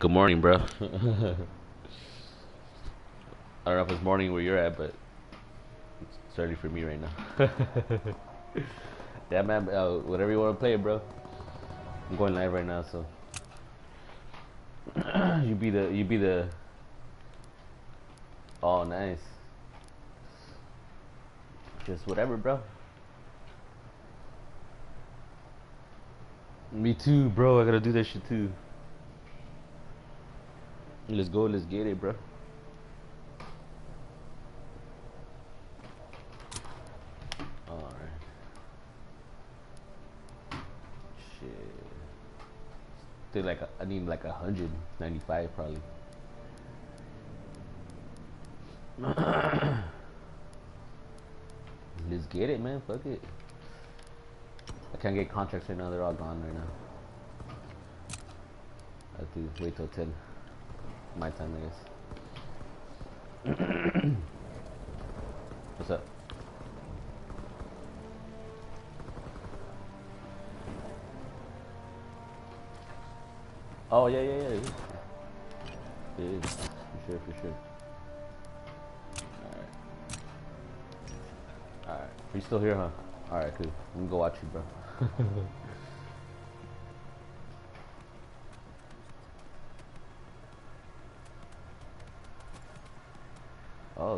Good morning, bro. I don't know if it's morning where you're at, but it's early for me right now. yeah, man. Uh, whatever you want to play, bro. I'm going live right now, so you be the you be the. Oh, nice. Just whatever, bro. Me too, bro. I gotta do that shit too. Let's go. Let's get it, bro. All right. Shit. Still like I need like a hundred ninety-five probably. Let's get it, man. Fuck it. I can't get contracts right now. They're all gone right now. I have to wait till 10. My time, I guess. What's up? Oh, yeah, yeah, yeah. Yeah, for sure, for sure. Alright. Alright. Are you still here, huh? Alright, cool. I'm gonna go watch you, bro.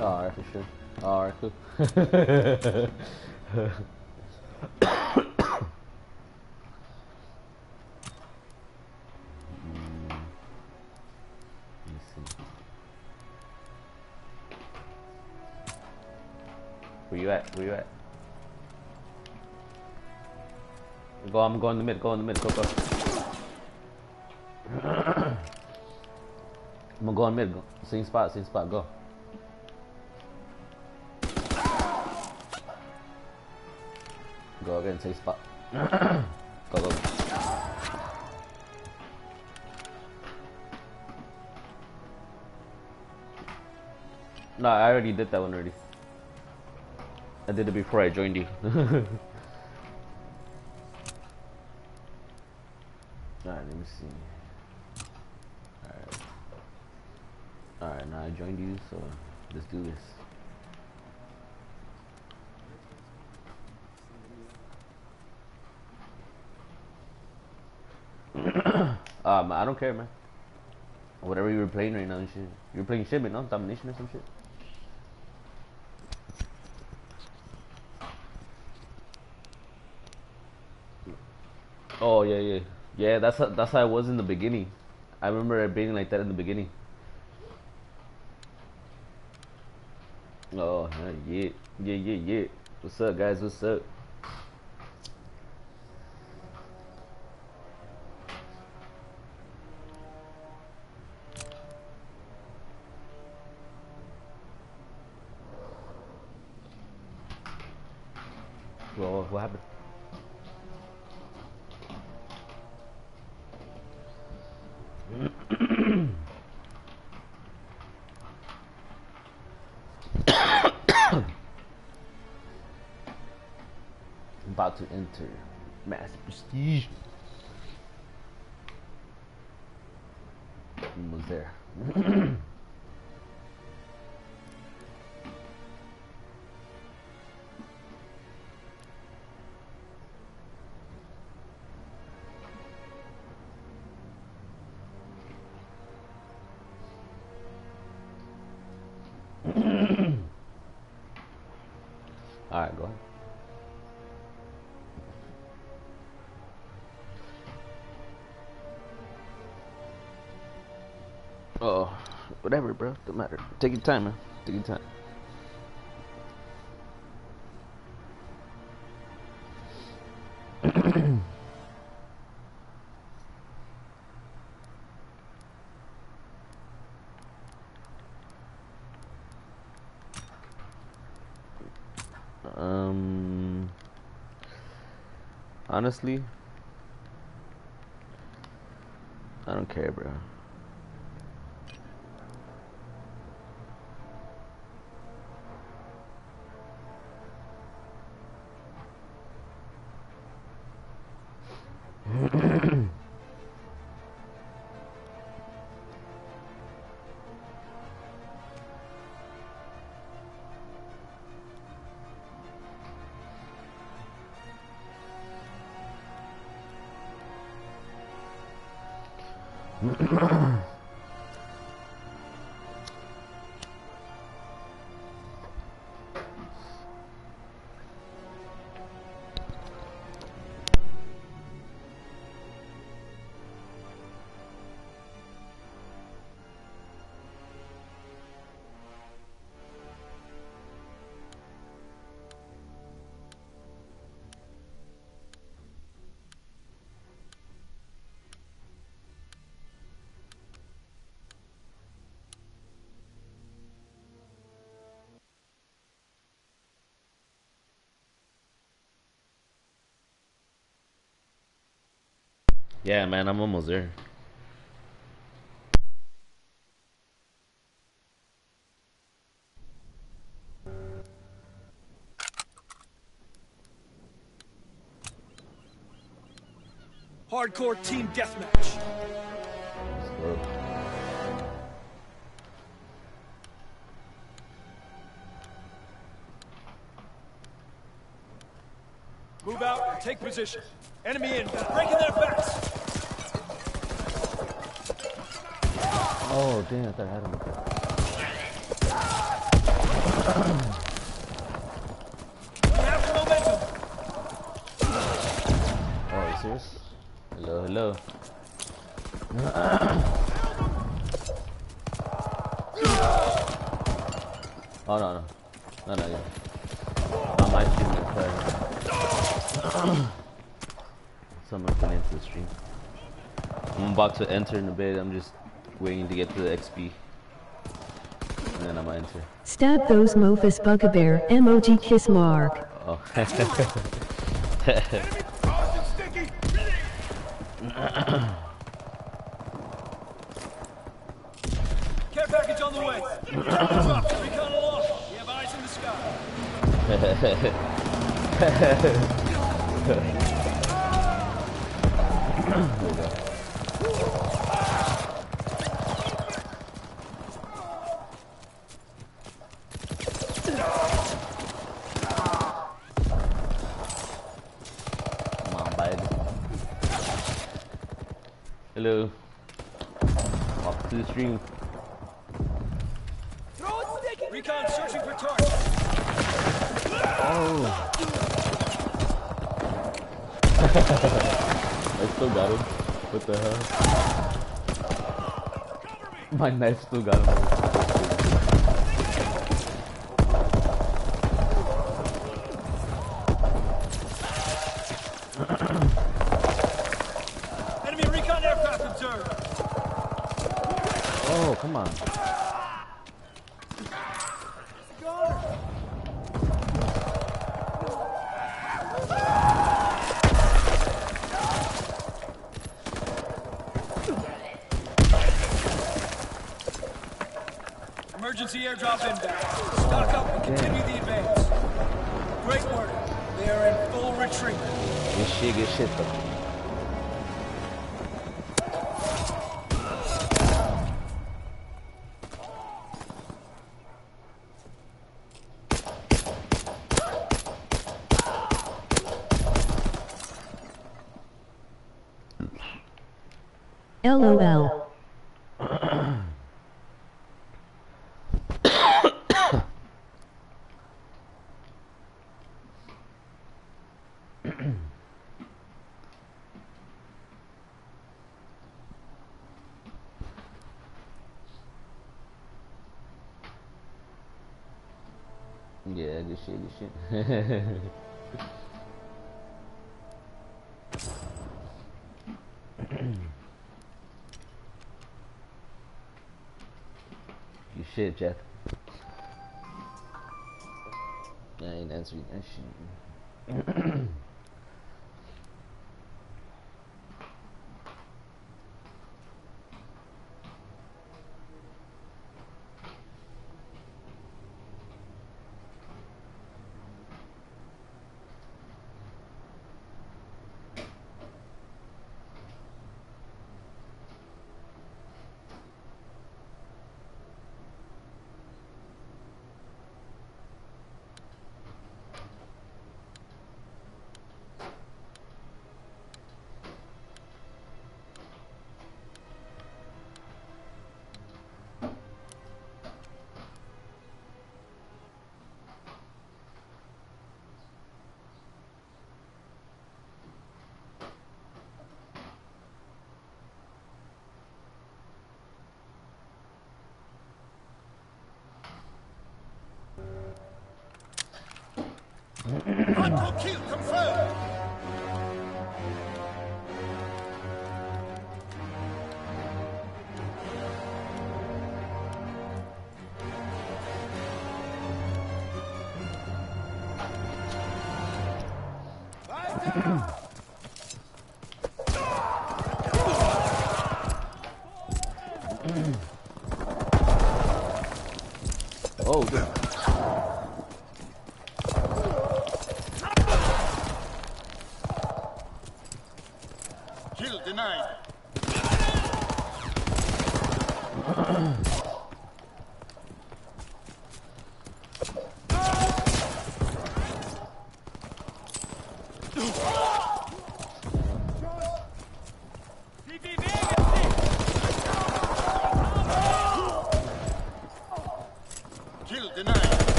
Alright, for sure. Alright, cool. Mm, let me see. Where you at? Where you at? Go, I'm going in the mid, go in the mid, go, go. I'm gonna go in mid, go. Same spot, same spot, go. Same spot. go, go. No, I already did that one already. I did it before I joined you. Alright, let me see. Alright. Alright, now I joined you, so let's do this. Um, I don't care, man. Whatever you were playing right now and shit. You were playing shipment, no? Domination or some shit? Oh, yeah, yeah. Yeah, that's how, that's how I was in the beginning. I remember it being like that in the beginning. Oh, yeah, yeah, yeah, yeah. What's up, guys? What's up? Mass prestige. Almost whatever, bro. Don't matter. Take your time, man. Take your time. um, honestly, I don't care, bro. Yeah, man, I'm almost there. Hardcore team deathmatch. Move out take position. Enemy in, breaking their backs. Oh, damn, I thought I had him. The. Oh, you serious? Hello, hello. oh, no, no. No, no, yeah. I might the fire. Someone can enter the stream. I'm about to enter in a bit. I'm just waiting to get to the XP. And then I'm gonna enter. Stab those mofus bugabare emoji kiss mark. Oh. Care package on the way. Drop. Recon aloft. We have eyes in the sky. there we go. Come on, bud. Hello. Welcome to the stream. Recon searching for target. Oh. I still got him. What the hell? My knife still got LOL. Yeah, good shit, good shit. shit, Jeff. I ain't answering that shit.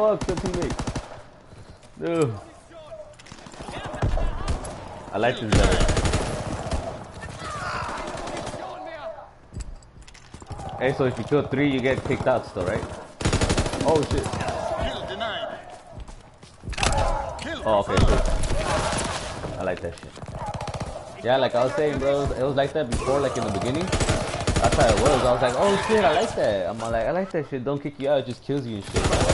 fuck, the teammate. Dude. I like this guy. Hey, so if you kill three, you get kicked out still, right? Oh, shit. Oh, okay, cool. I like that shit. Yeah, like I was saying, bro, it was like that before, like in the beginning. That's how it was. I was like, oh shit, I like that. I'm like, I like that shit. Don't kick you out, it just kills you and shit.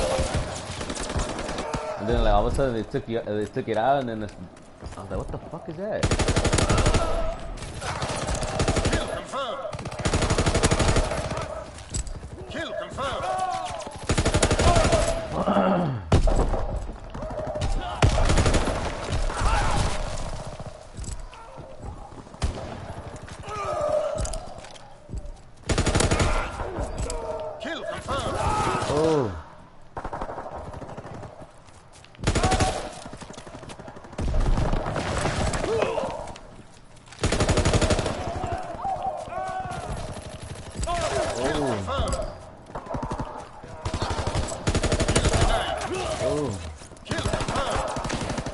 Then like all of a sudden they took you, they took it out, and then I was like, what the fuck is that? Kill confirmed. Kill confirmed. Kill confirmed. Oh. Kill confirmed. Oh. Kill confirmed.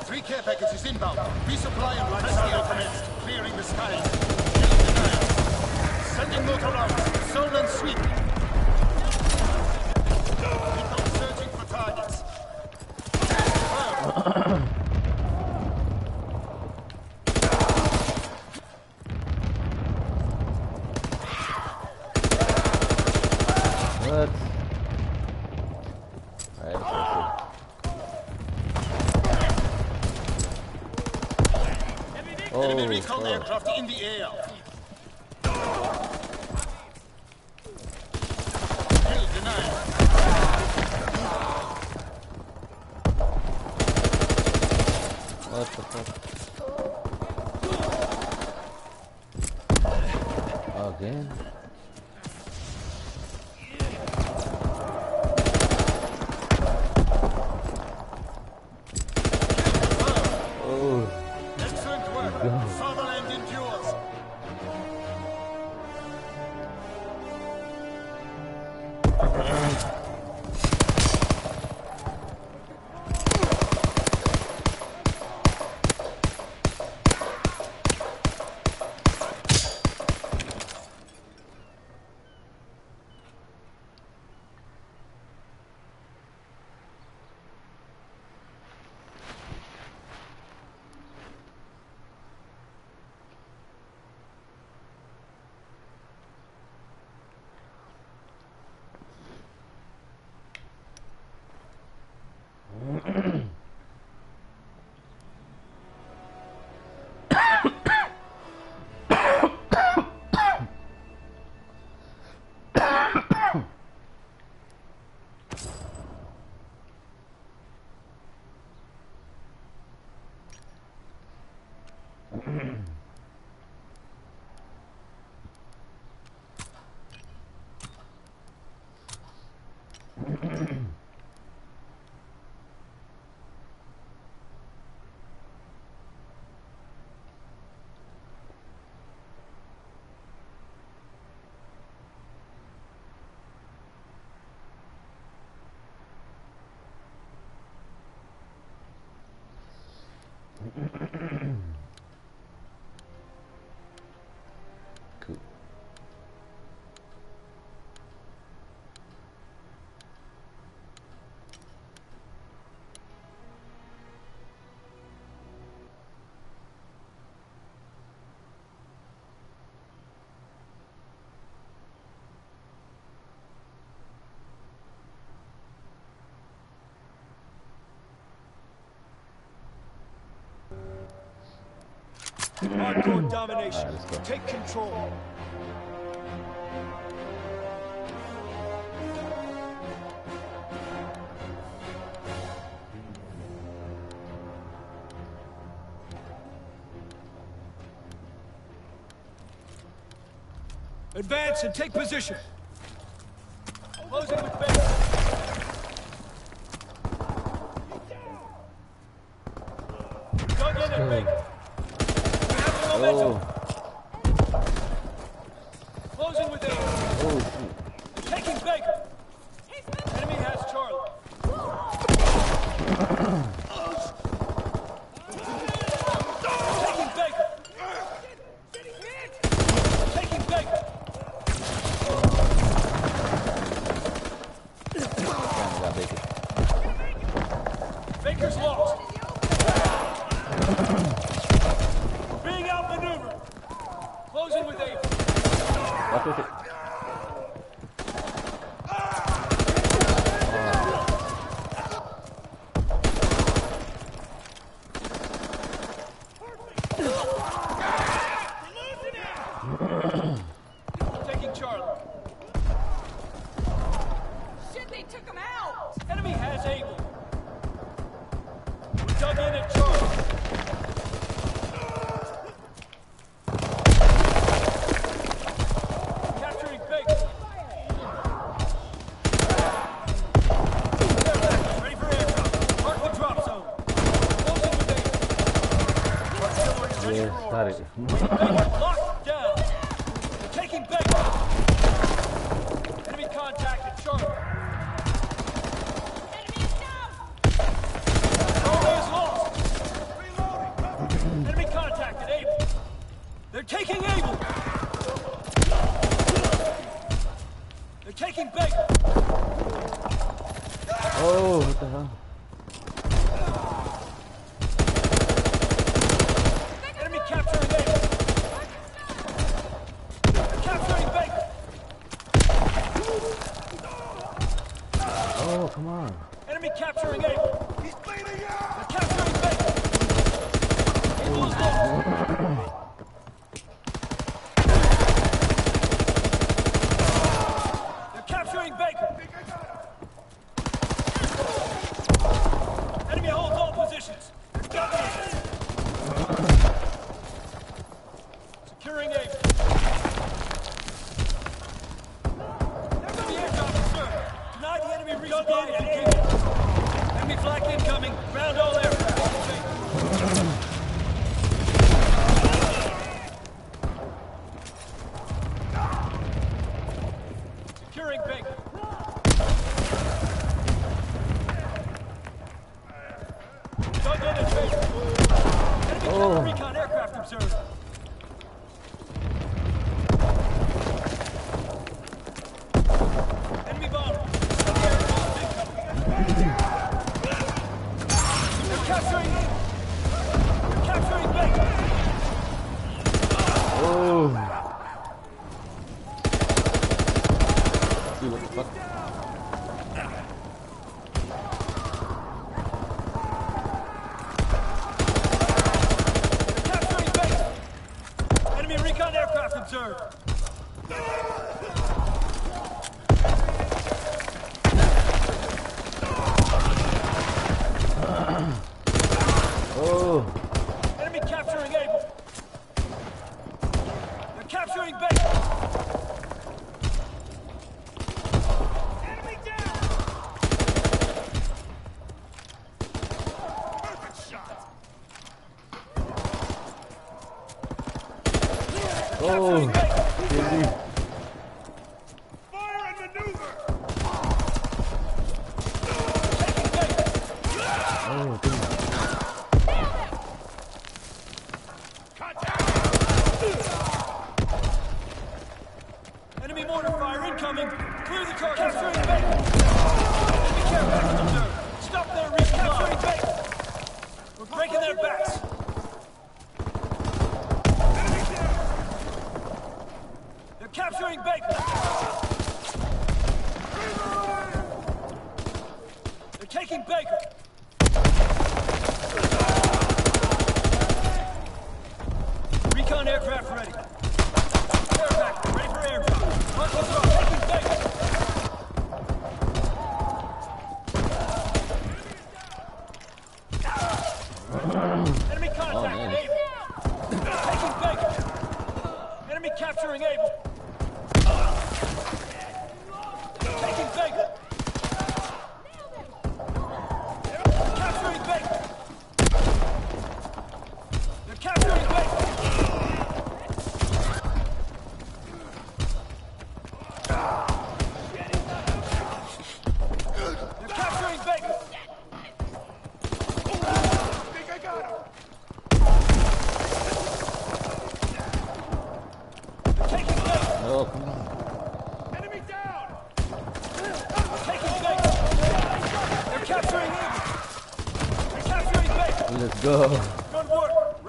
Three care packages inbound. Resupply and lifesteal commenced. Clearing the skies. Kill denied. Sending mortar rounds. Zone and sweep. Recon searching for targets. Confirmed. What? Alright, that's it. Enemy Oh, recon fuck. aircraft in the air. Mm-hmm. Hardcore domination. Right, Take control. Advance and take position.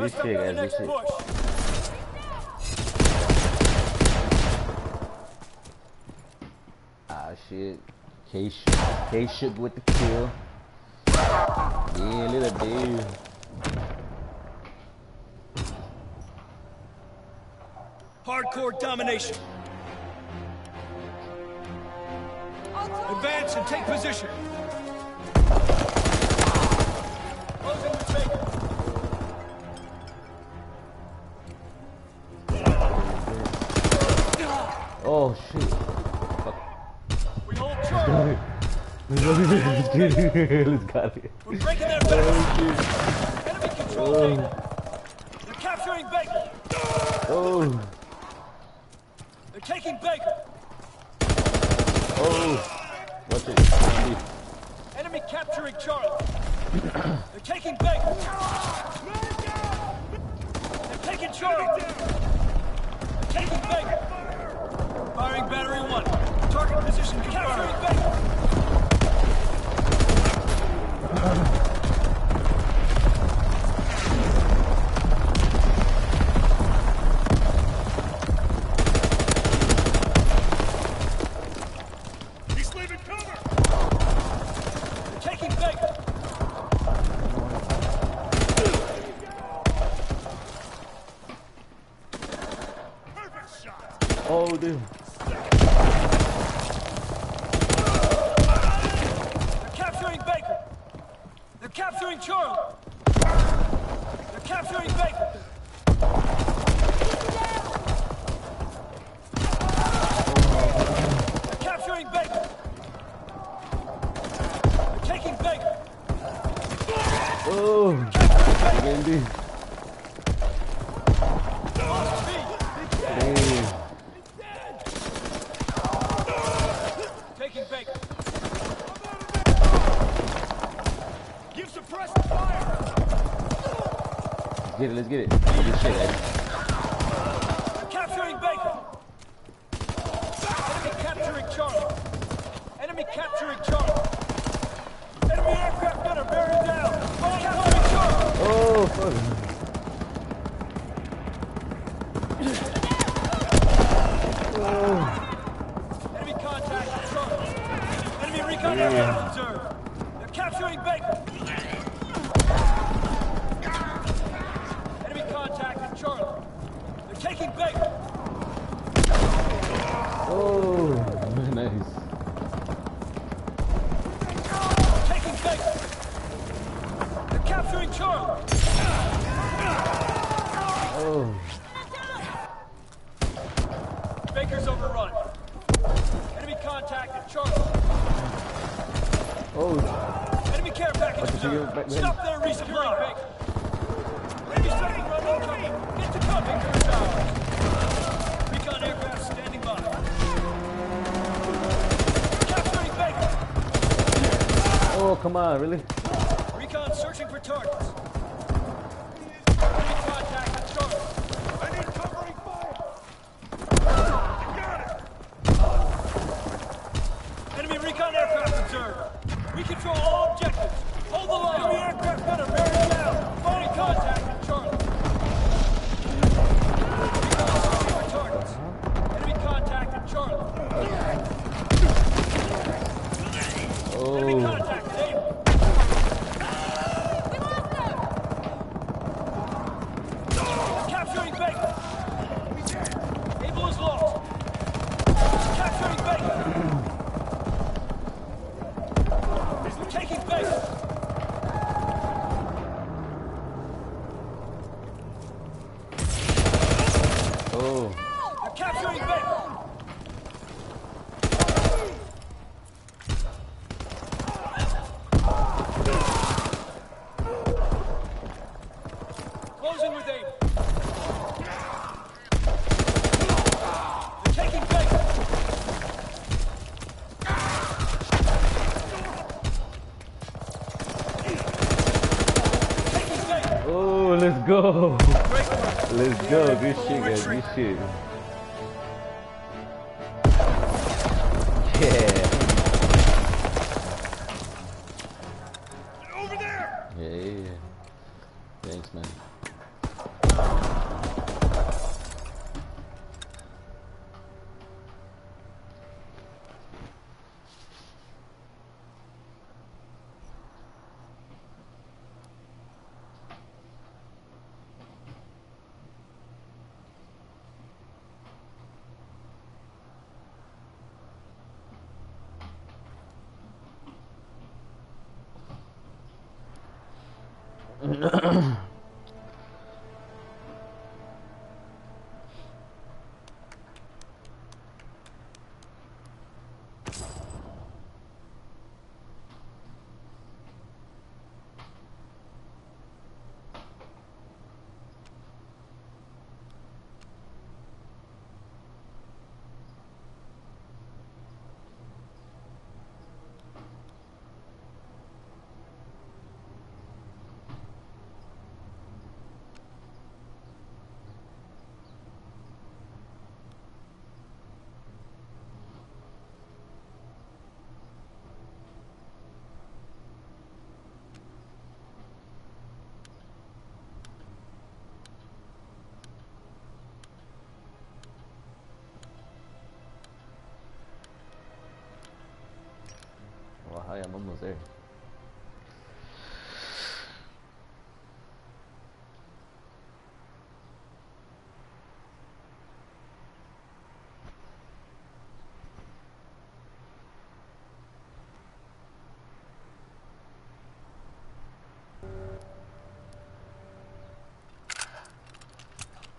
Push this guys, this pig. Ah, shit. K-Shook K -Shook with the kill. Yeah, little dude. Hardcore domination. got. We're breaking their back. Enemy control They're capturing Baker. Oh. They're taking Baker. Oh. What's it? Enemy capturing Charlie. They're taking Baker. They're taking Charlie. Taking Baker. Firing battery one. Target position confirmed. Capturing Baker. Come on. Let's get it. Good shit, Eddie. Oh. We're capturing Benton. go. Let's go. Good shit, guys. Good shit.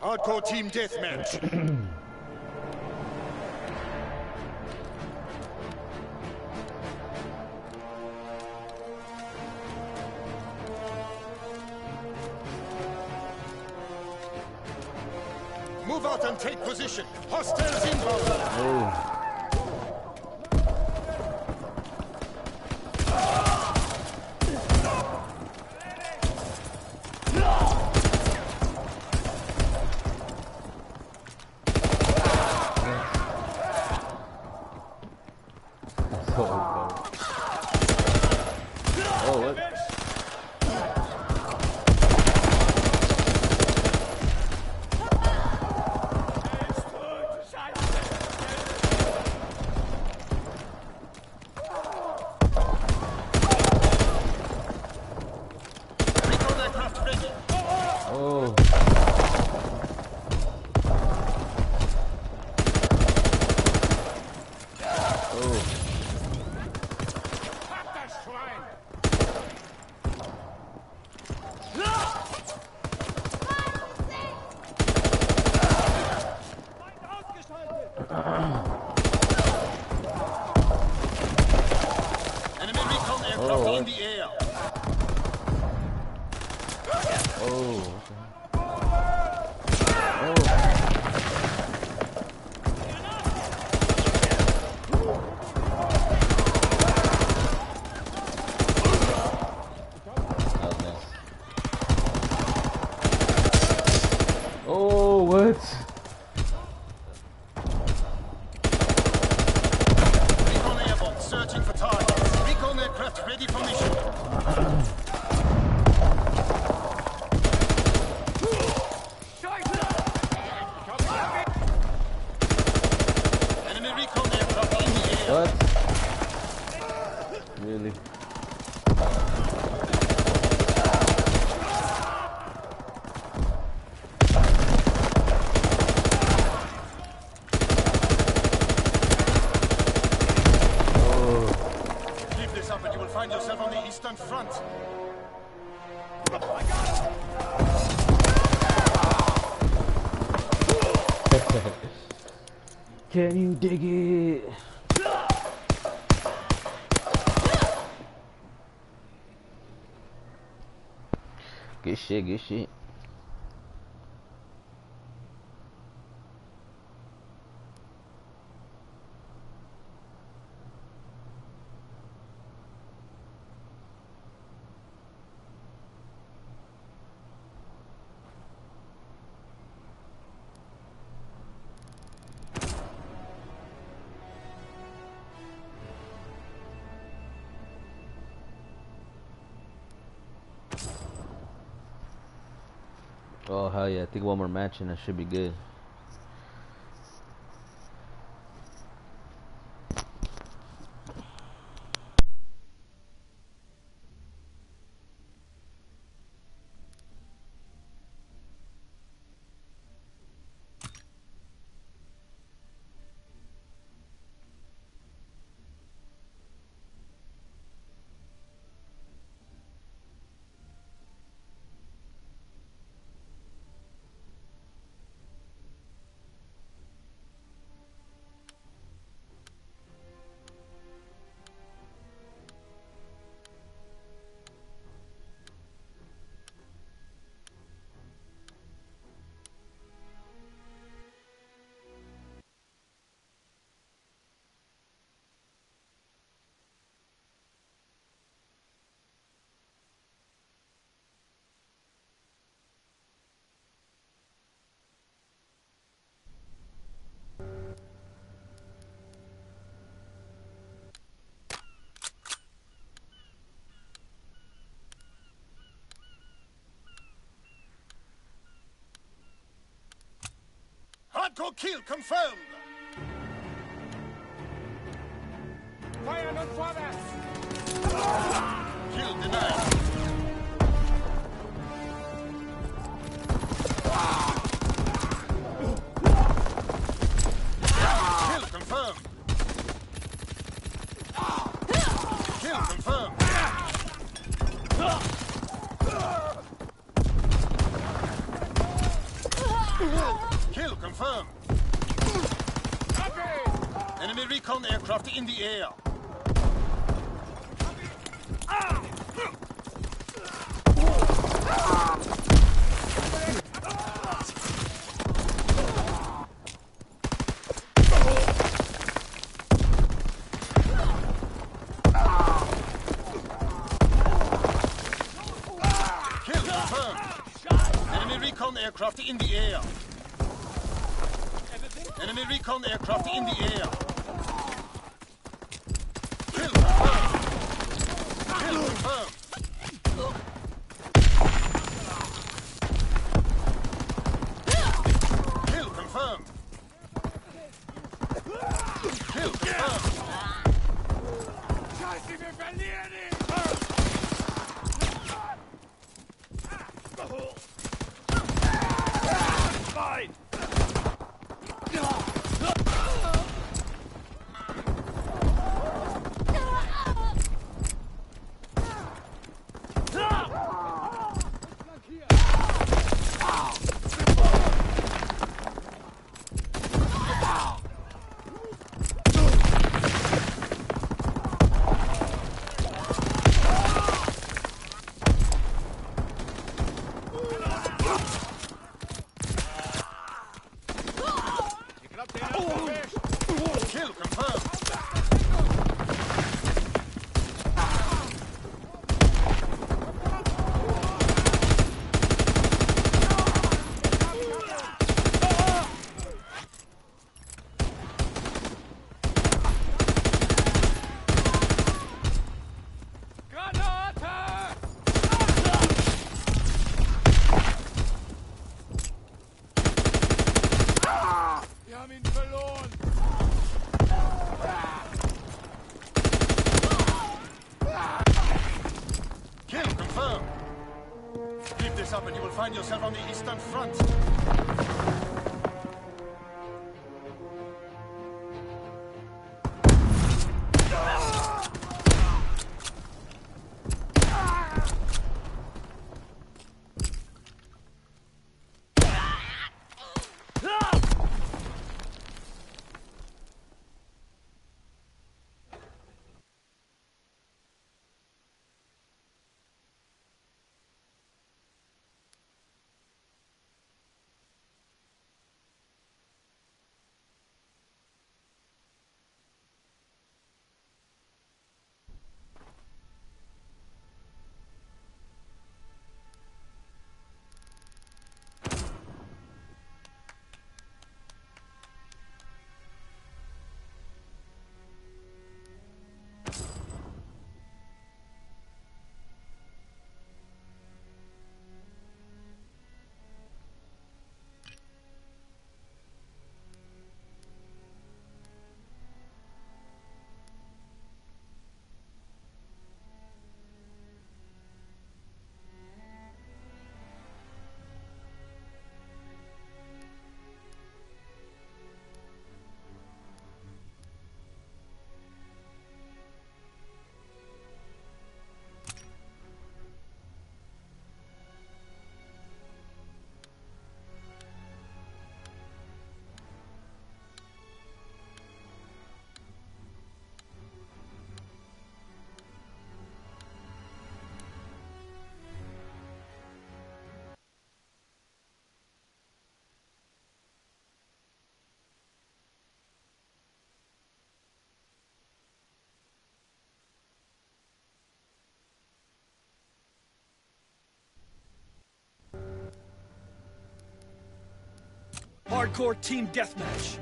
Hardcore team deathmatch. Move out and take position. Hostiles inbound. Oh. Good shit, Oh yeah! I think one more match and I should be good. Hardcore kill confirmed. Fire, not father! Kill denied. Enemy recon aircraft in the air. Aircraft in the air. Enemy recon aircraft in the air. hardcore team deathmatch.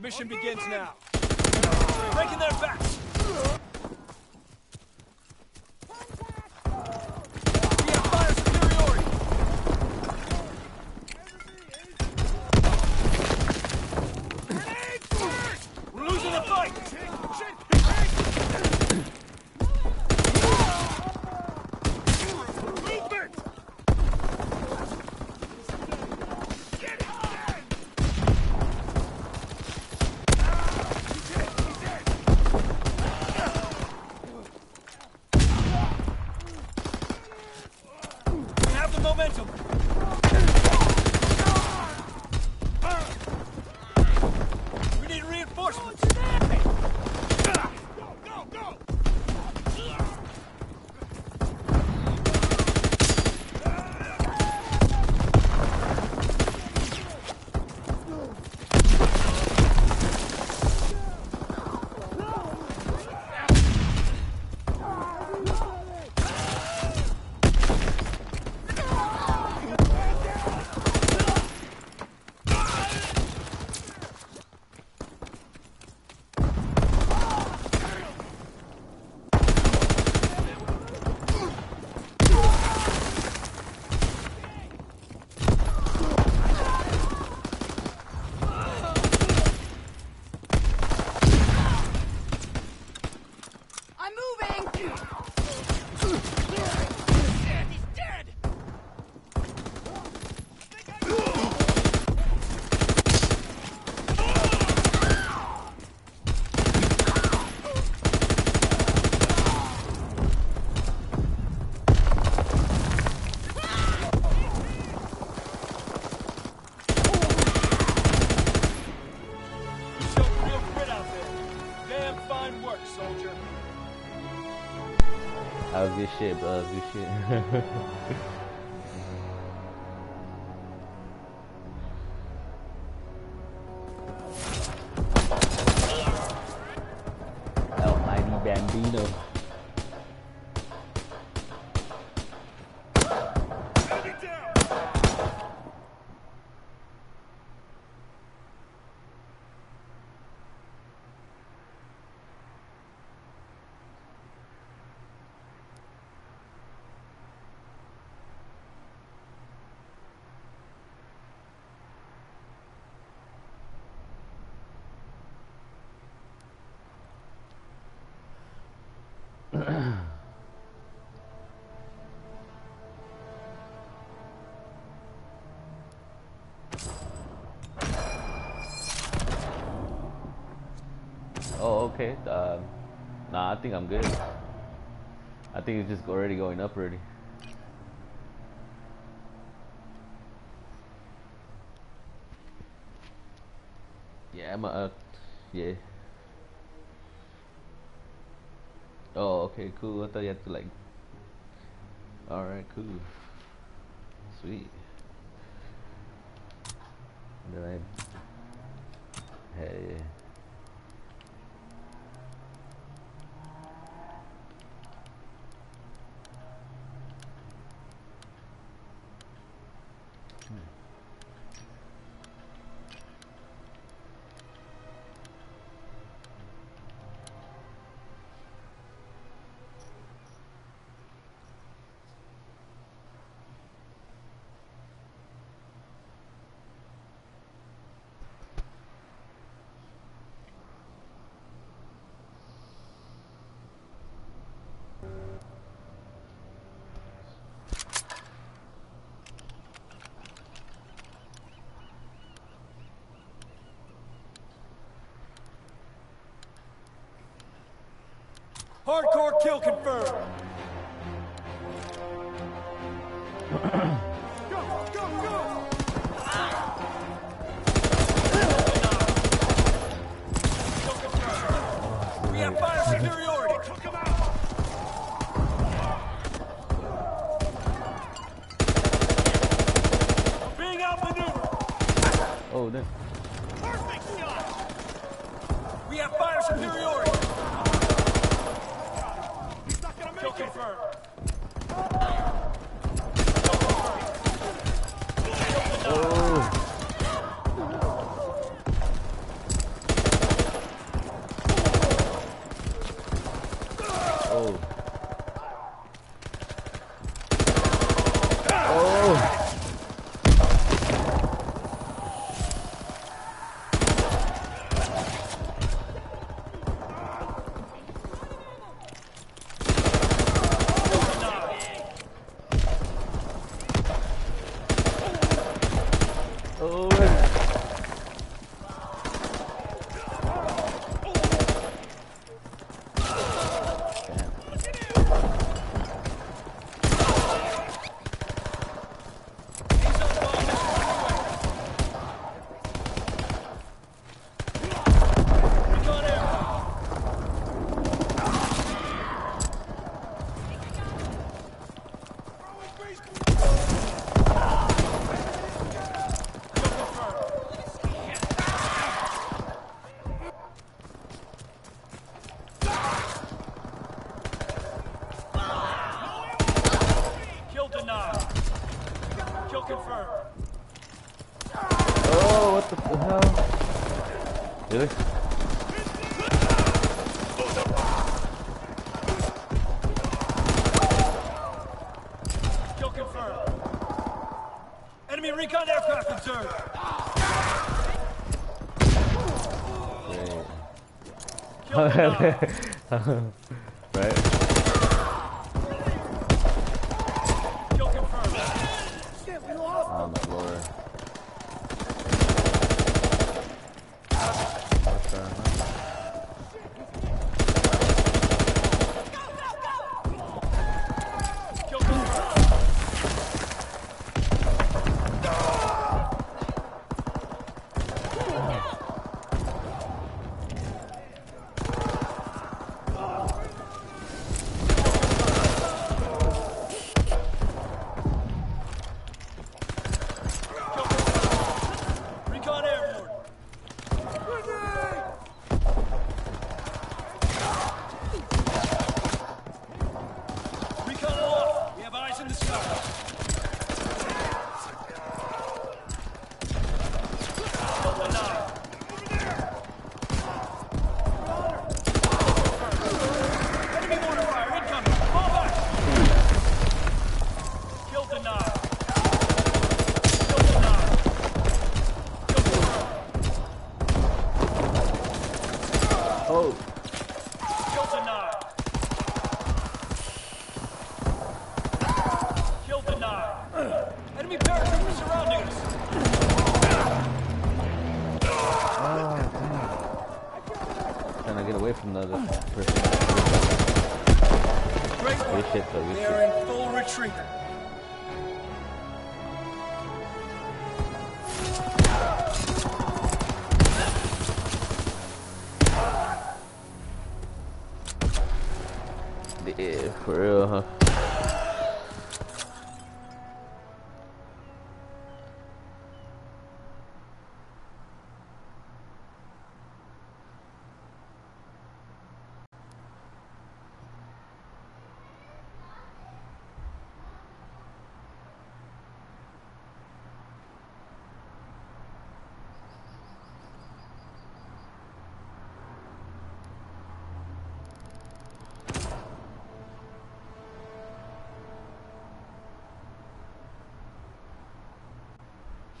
Mission begins now. Breaking their back. shit, bro. Good shit. Um, nah, I think I'm good. I think it's just already going up already. Yeah, I'm uh, yeah. Oh, okay, cool. I thought you had to like. All right, cool. Sweet. And Then I. Hey. Hardcore kill confirmed. go, go, go! Kill. We have fire superiority. Took him out. Being outmaneuvered. Oh, then. Perfect shot. We have fire superiority. Oh. Oh. Oh. Recon aircraft. Kill confirmed. Kill denied. Kill confirmed. Oh, what the hell? Really? Kill confirmed. Enemy observed. Kill denied.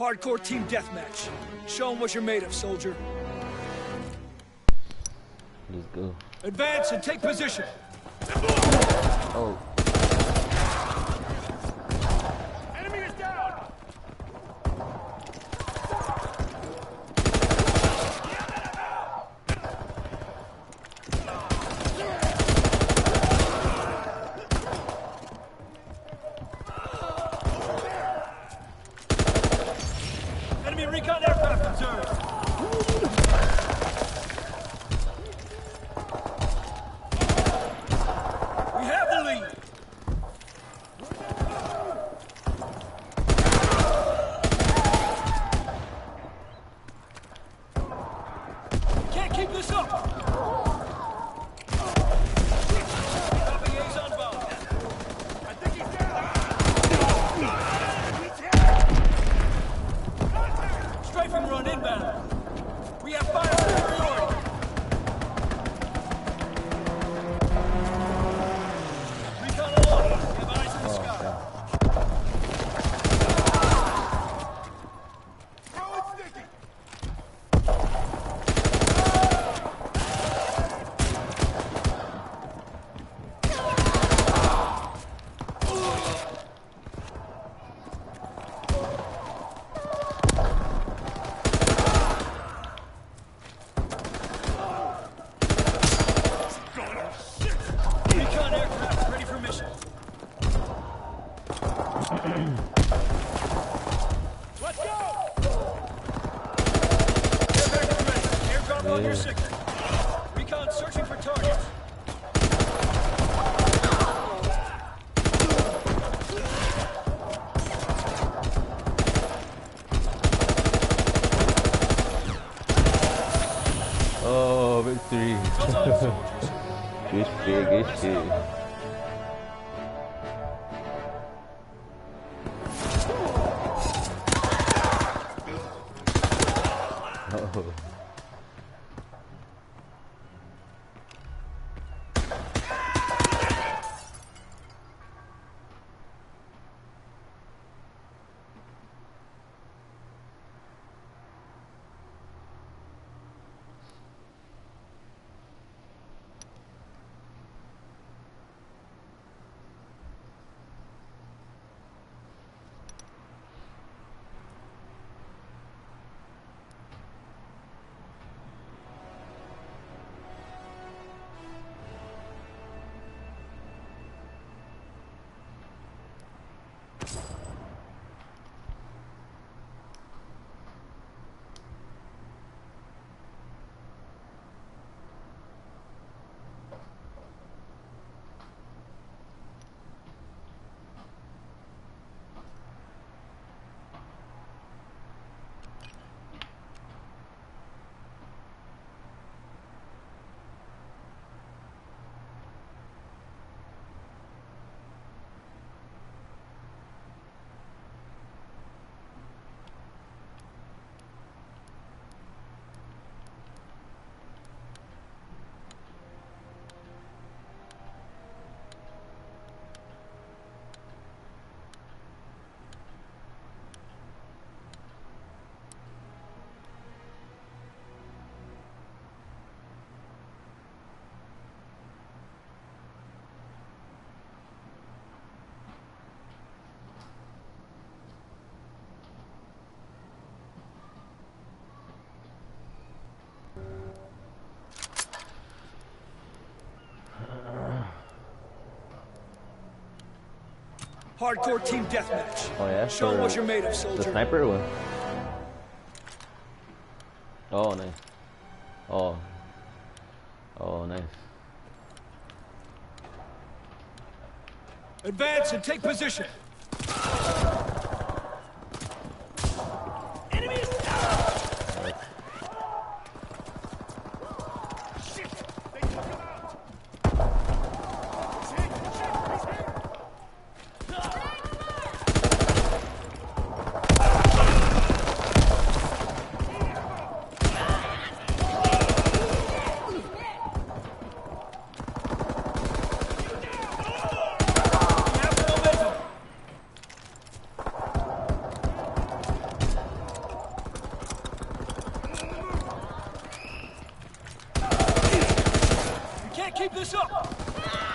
Hardcore team deathmatch. Show them what you're made of, soldier. Let's go. Advance and take position. Oh. Hardcore team deathmatch. Oh yeah. Show what you're made of, The sniper what? Oh nice. Oh. Oh nice. Advance and take position. Keep this up.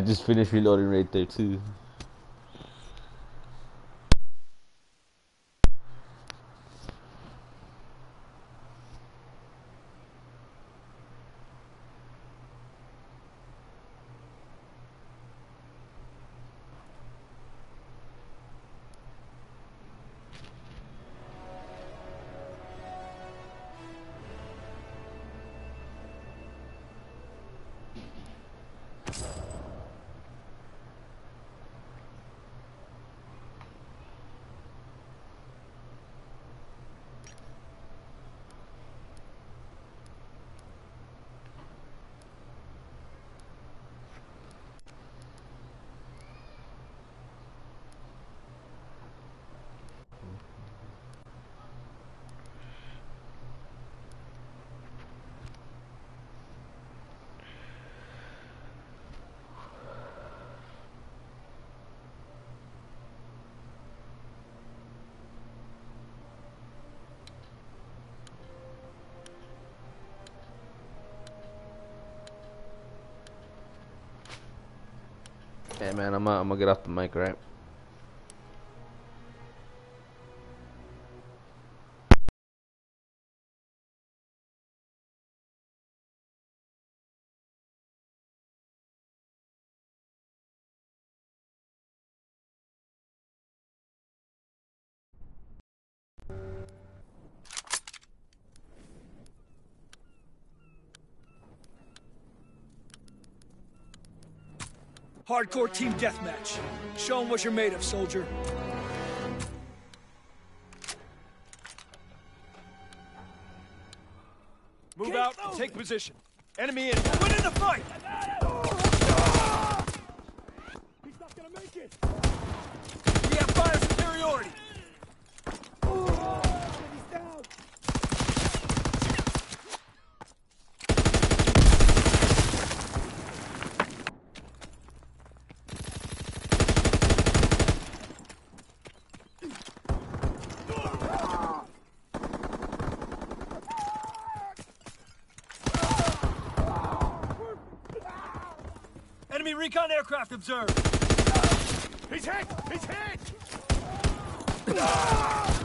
I just finished reloading right there too. Man, I'm gonna, I'm get off the mic, right? Hardcore team deathmatch. Show 'em what you're made of, soldier. Move out and take position. Enemy in. Win in the fight! He's not gonna make it. We have fire superiority. recon aircraft observed. He's hit! He's hit!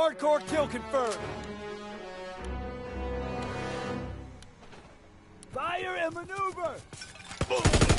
Hardcore kill confirmed. Fire and maneuver!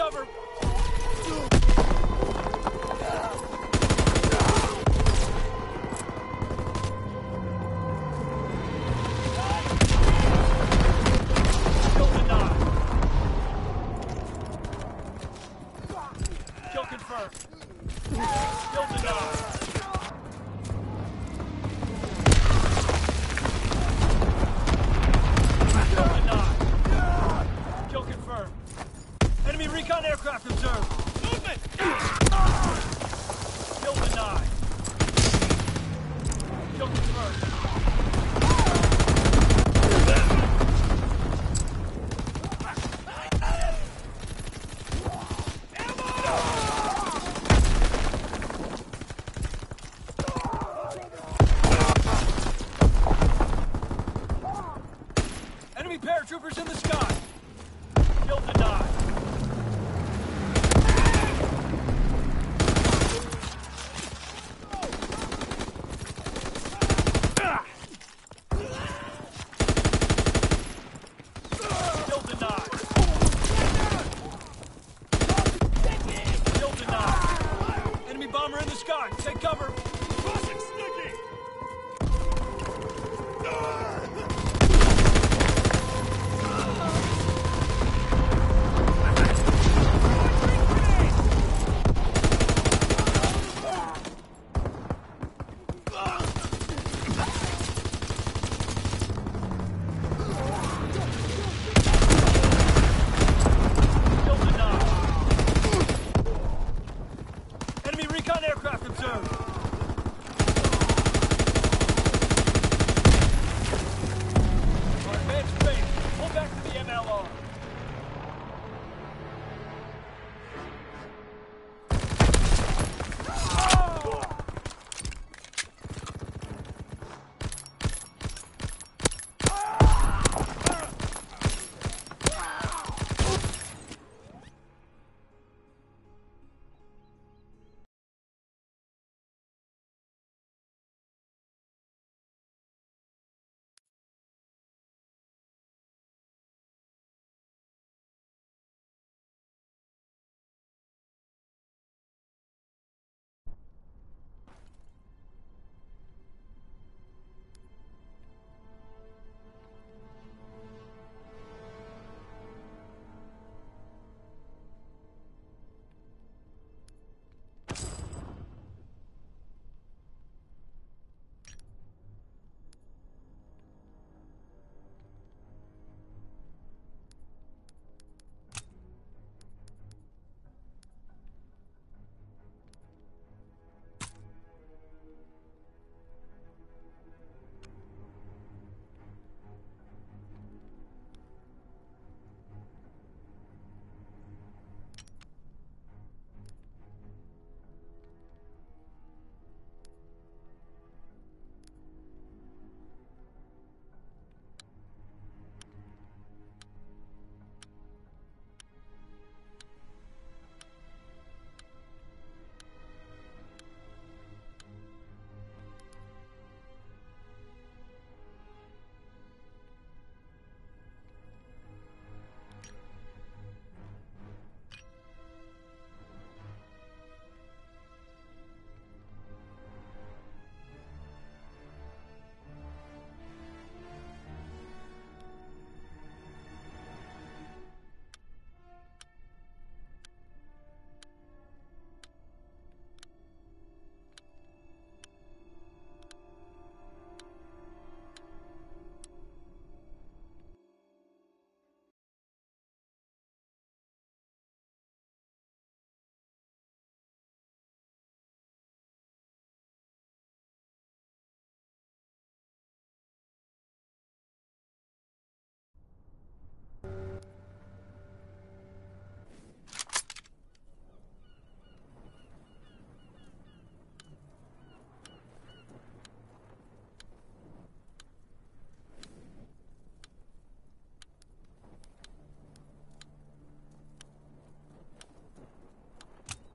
Cover.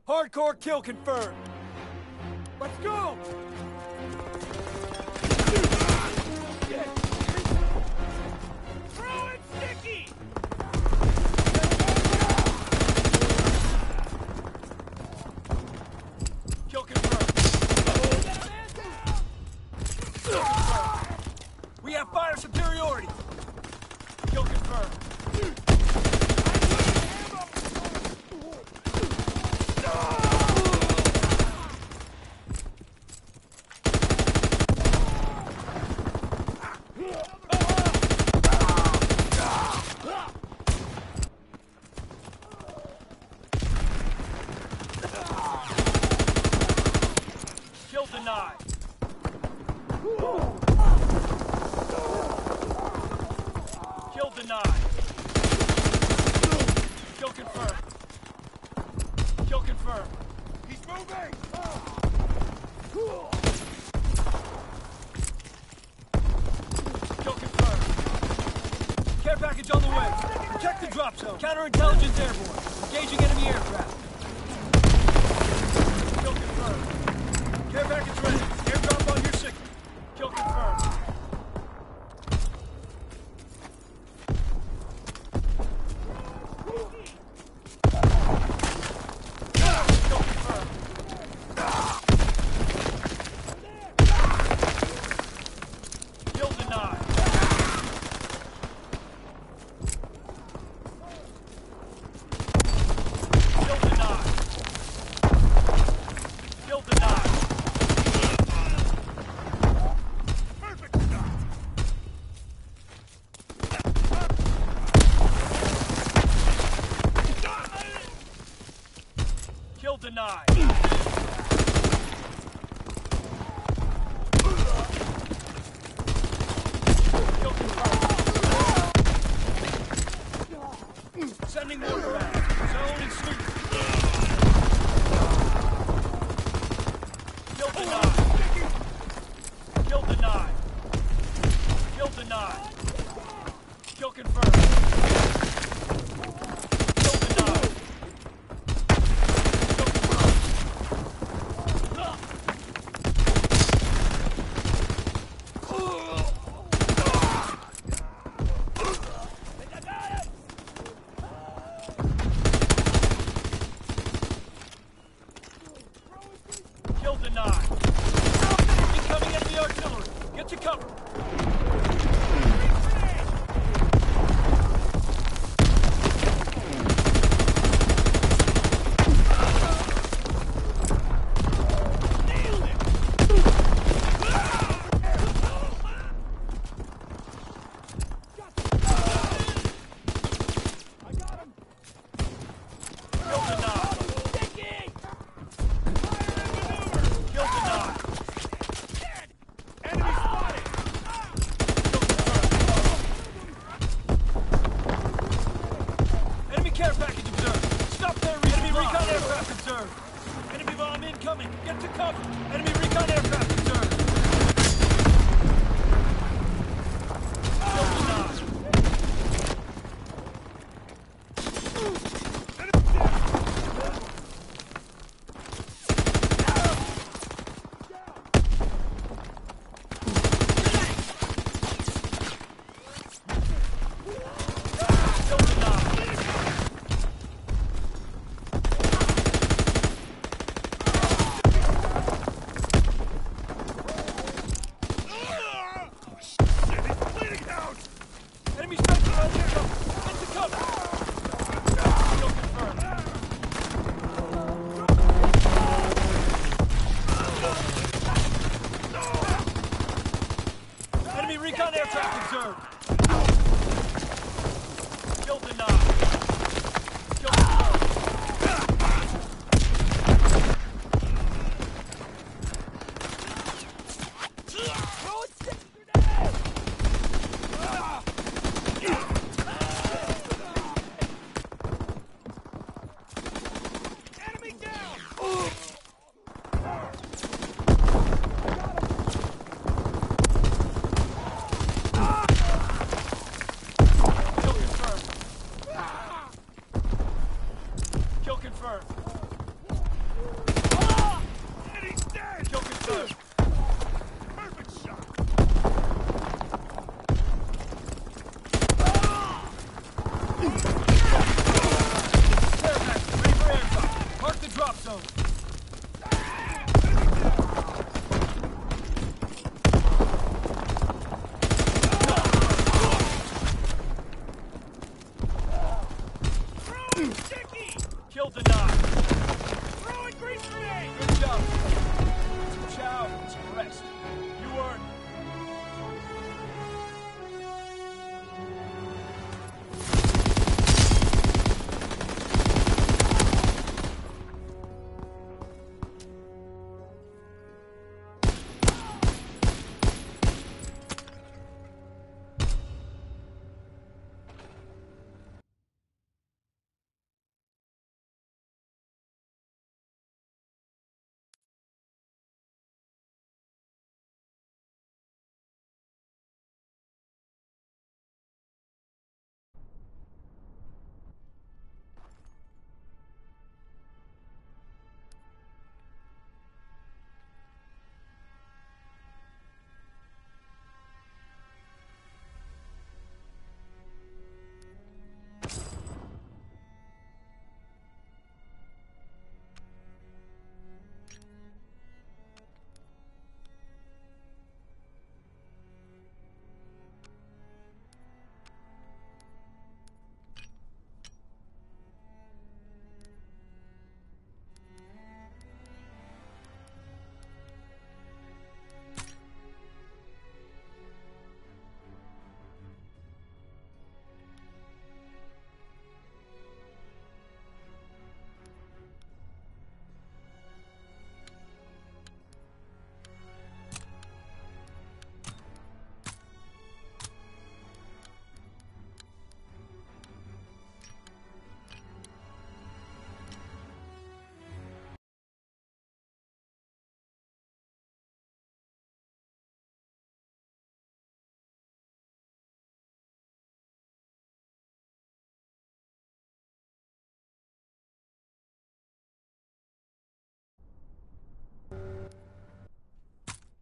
Hardcore kill confirmed. Let's go!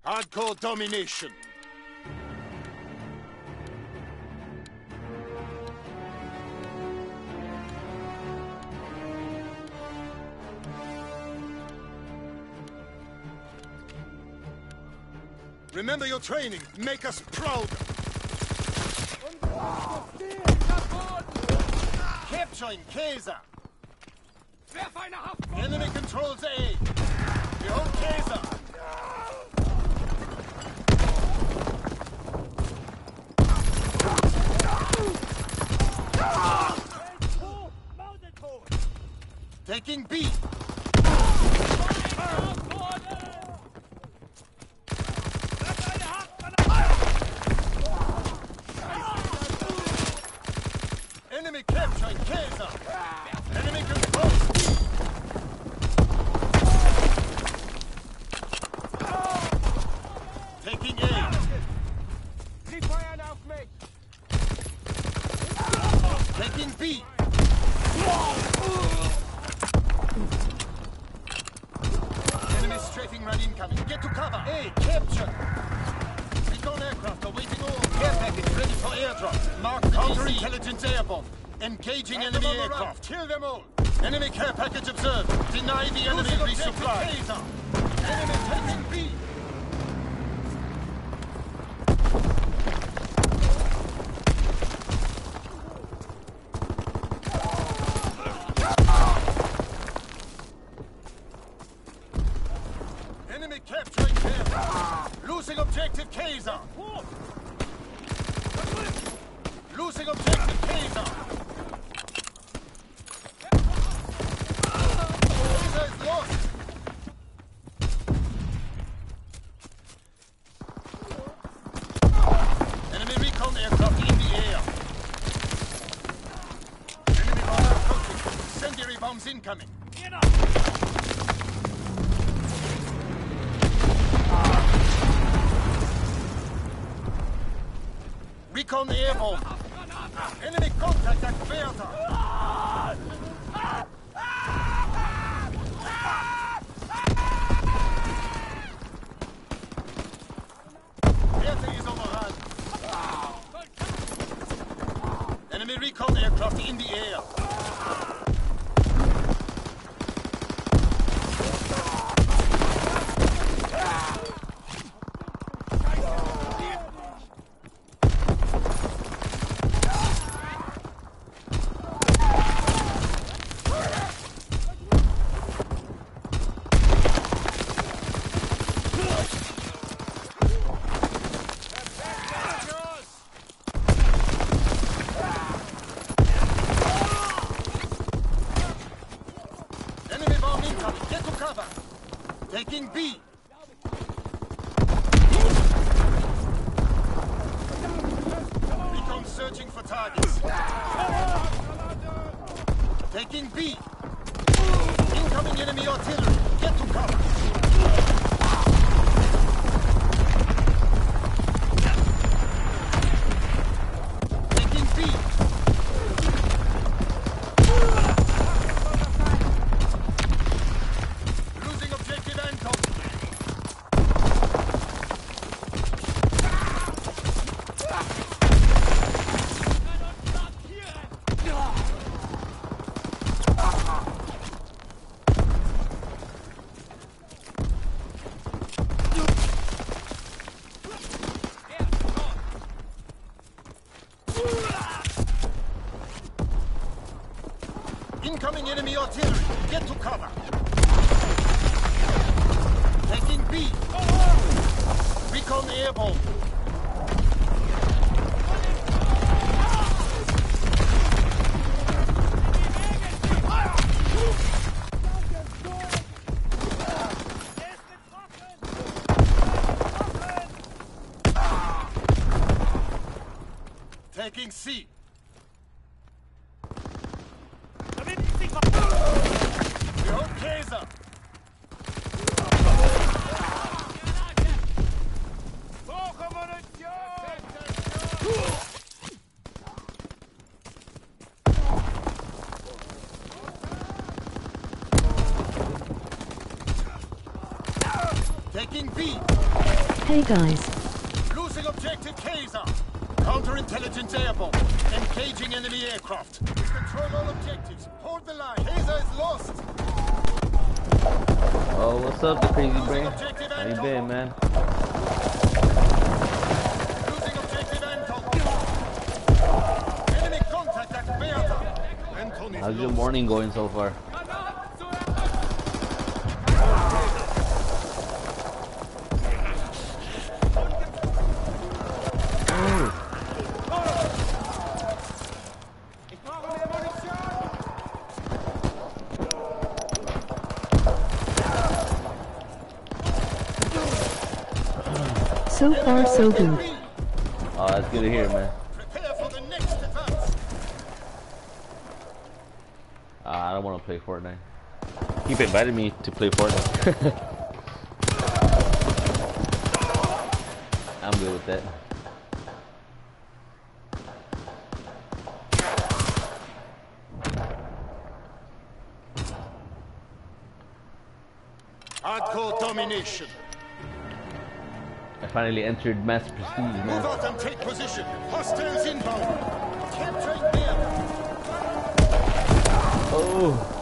Hardcore domination. Remember your training. Make us proud. Capturing Kaiser. Enemy controls A. Taking B. Enemy capturing Kaiser! Enemy Incoming enemy artillery! Get to cover! Taking B! Recon airborne! Taking C. Guys. Losing objective Counterintelligence airborne. Engaging enemy aircraft. Control all objectives. Hold the line. Is lost. Oh, what's up, the crazy brain? How you been, man? How's your morning going so far? so good. Oh, that's good to hear, man. Uh, I don't want to play Fortnite. Keep inviting me to play Fortnite. finally entered master prestige, man. Move out and take position. Hostiles inbound. Capturing them. Oh.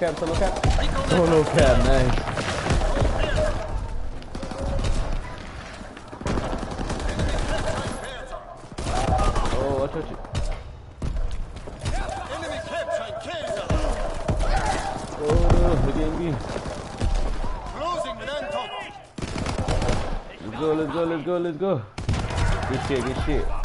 Oh, cap, solo cap. Solo cap, nice. Oh, I touch it. Oh, the at. Let's go, let's go, let's go, let's go. Good shit, good shit.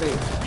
Ready.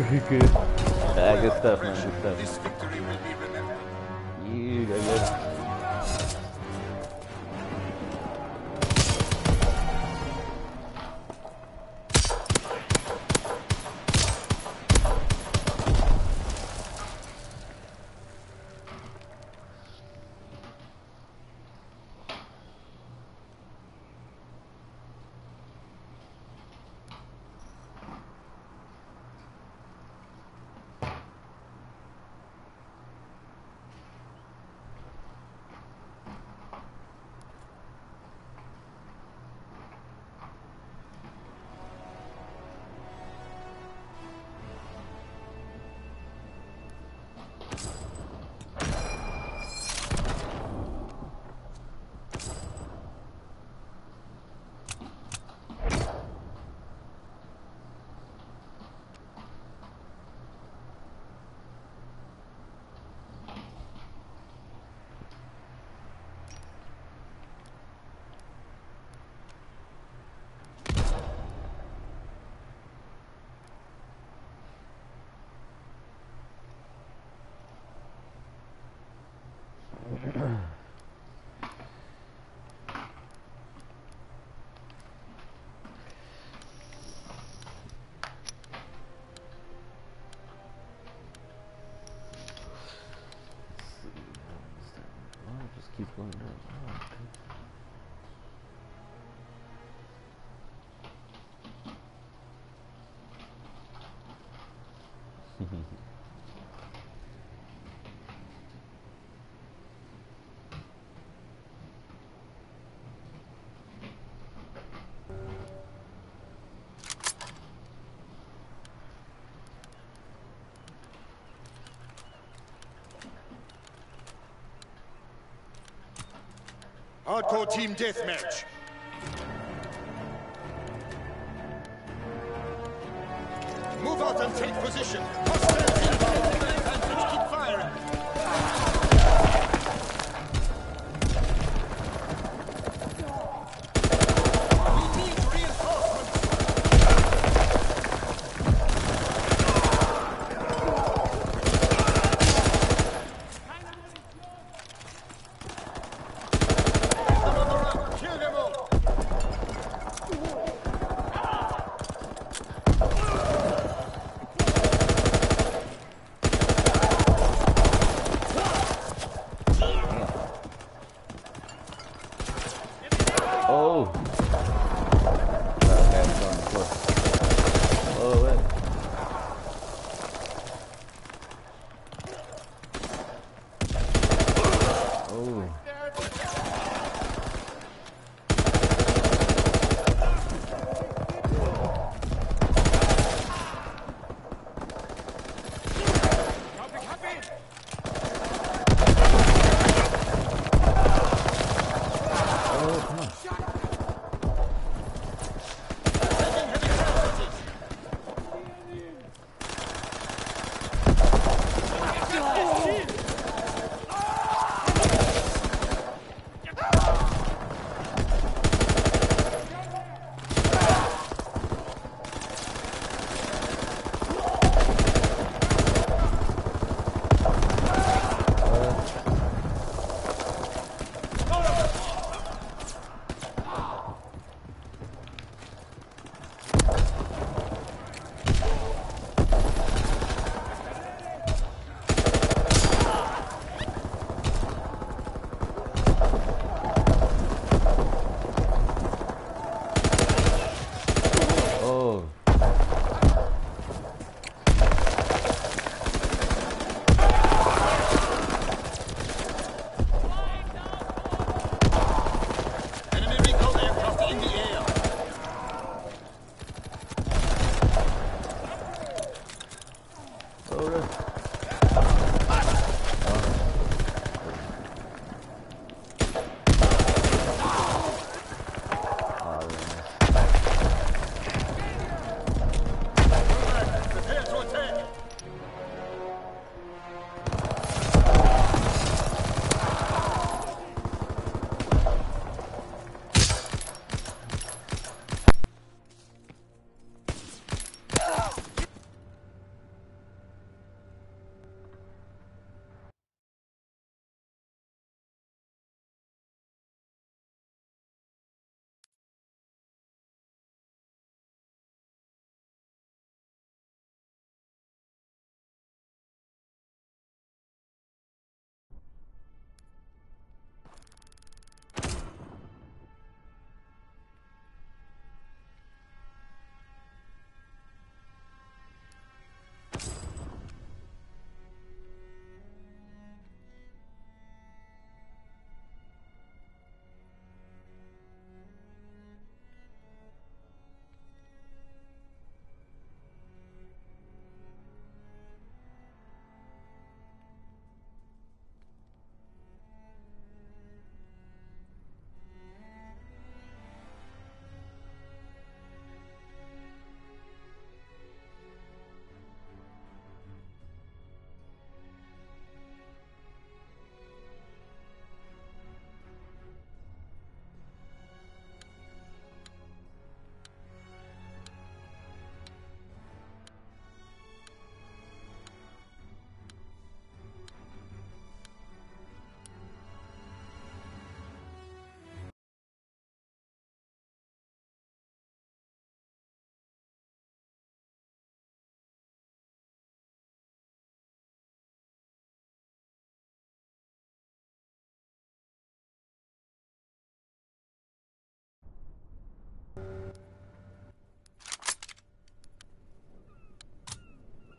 Very good. Yeah, good stuff, man. Good stuff. keep going around. Oh, okay. Hardcore Team Deathmatch. Move out and take position.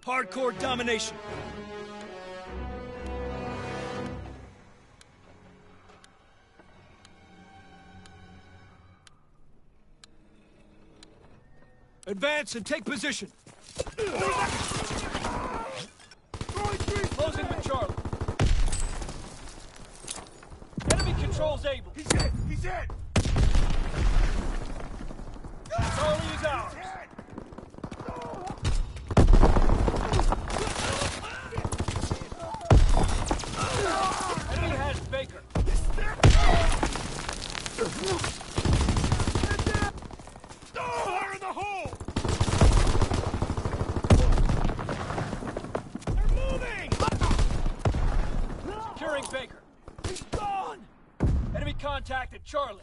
Hardcore domination. Advance and take position. Closing with Charlie. Enemy controls Able. He's hit. He's hit. Charlie is ours. Baker. Fire in the hole. They're moving. Securing Baker. He's gone. Enemy contact at Charlie.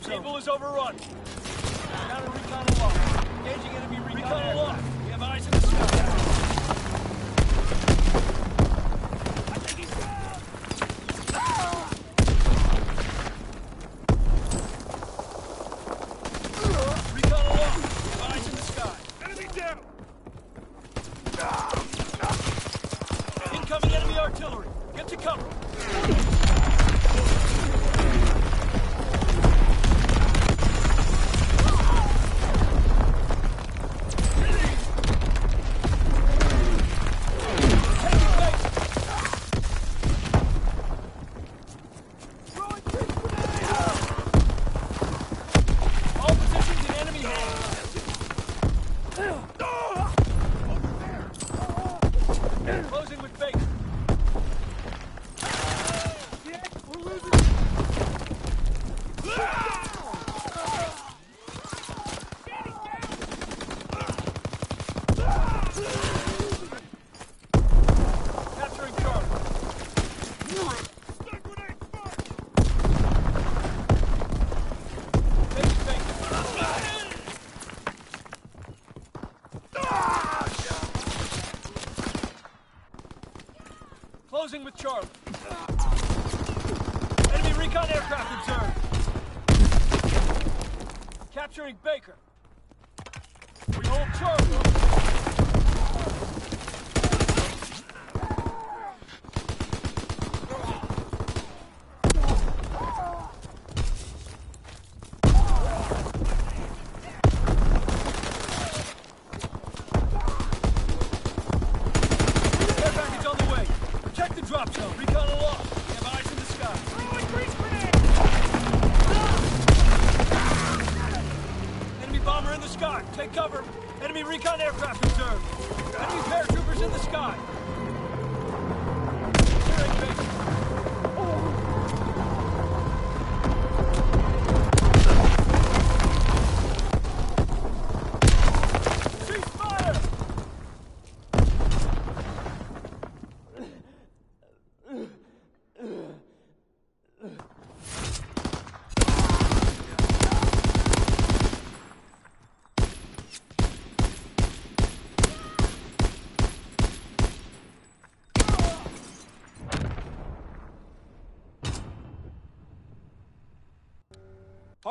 drop zone. Able is overrun. Recon aloft. Engaging enemy recon, recon aloft. We have eyes in the sky. Down. Recon eyes in the sky. Enemy down. Incoming enemy artillery. Get to cover.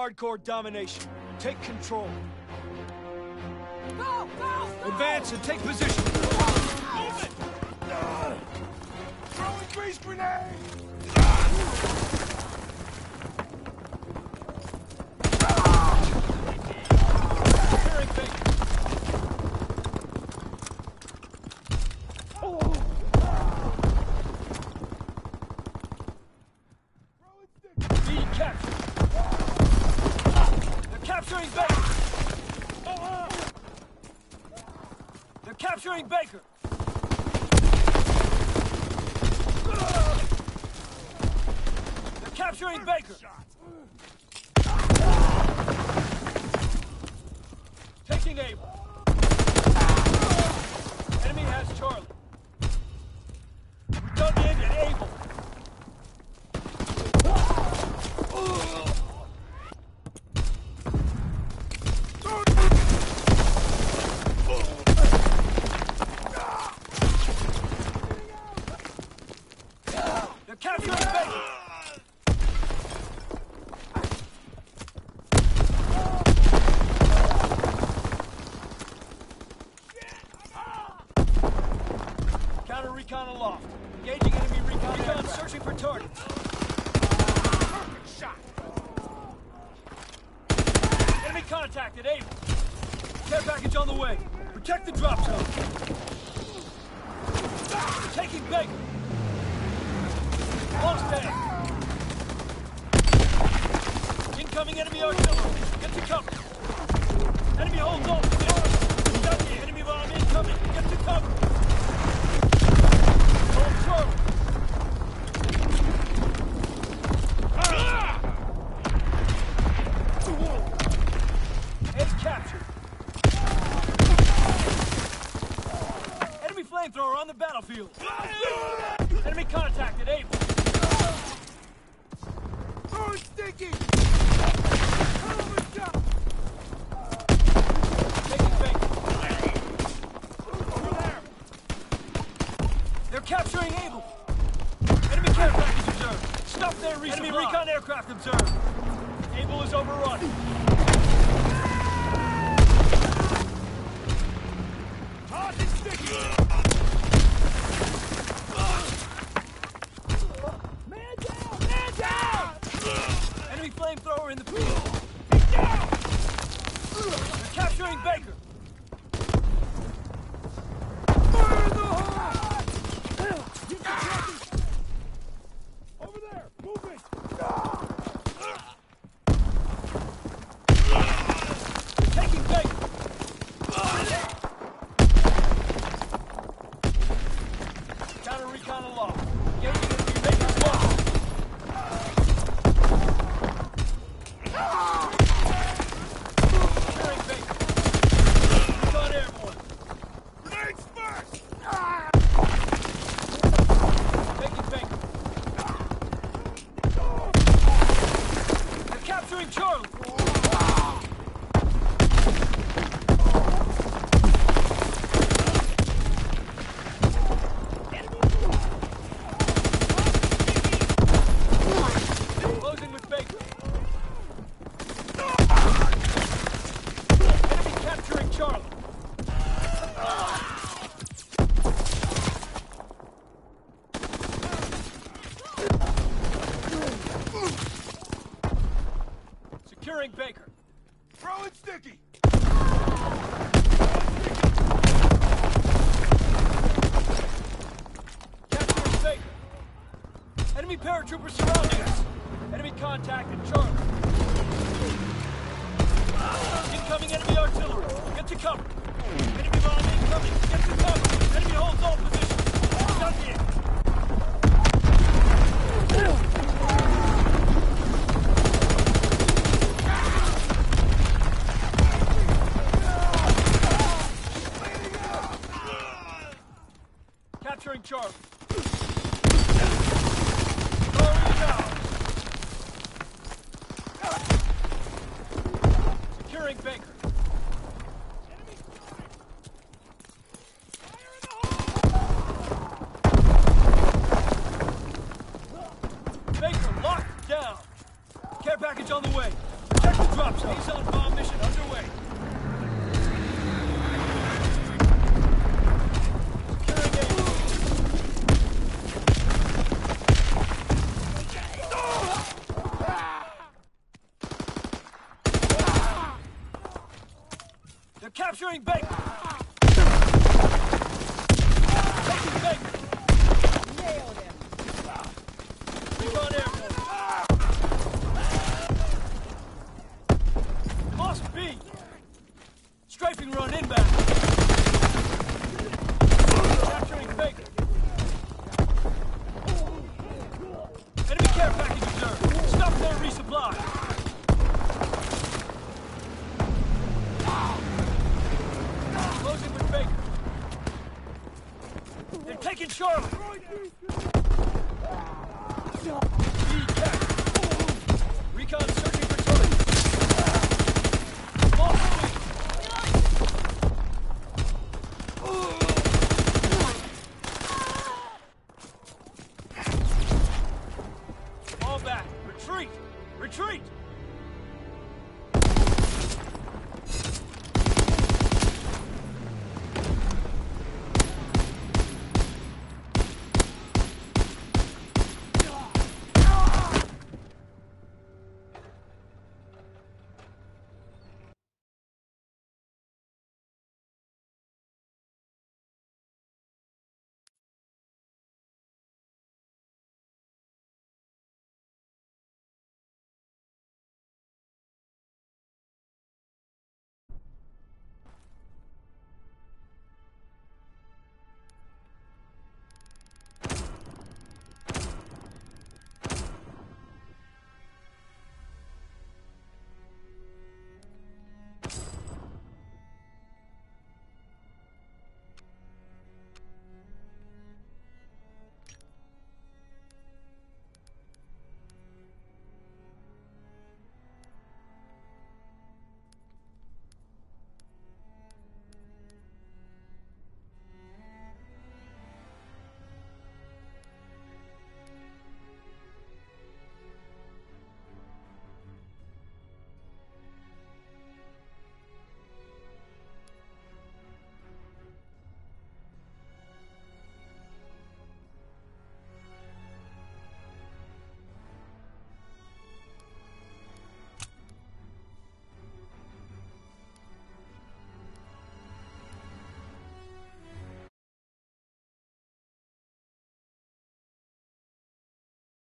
hardcore domination. Take control. Go, go, go. Advance and take position. Movement! Throwing grease grenades!